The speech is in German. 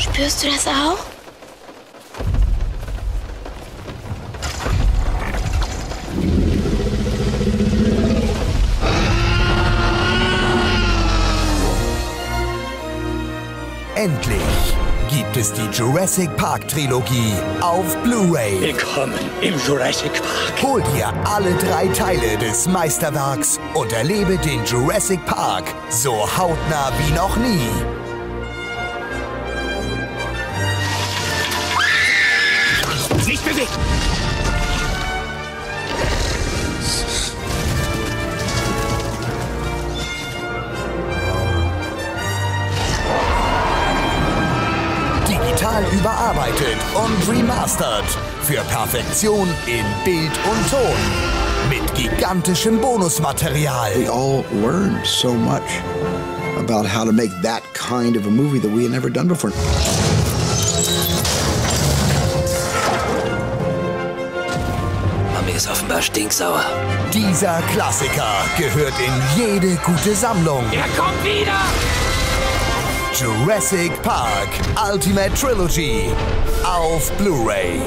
Spürst du das auch? Endlich gibt es die Jurassic Park Trilogie auf Blu-ray. Willkommen im Jurassic Park. Hol dir alle drei Teile des Meisterwerks und erlebe den Jurassic Park so hautnah wie noch nie. Bewegt! Digital überarbeitet und remastered für Perfektion in Bild und Ton. Mit gigantischem Bonusmaterial. We all learned so much about how to make that kind of a movie that we had never done before. Mami ist offenbar stinksauer. Dieser Klassiker gehört in jede gute Sammlung. Er kommt wieder! Jurassic Park Ultimate Trilogy auf Blu-ray.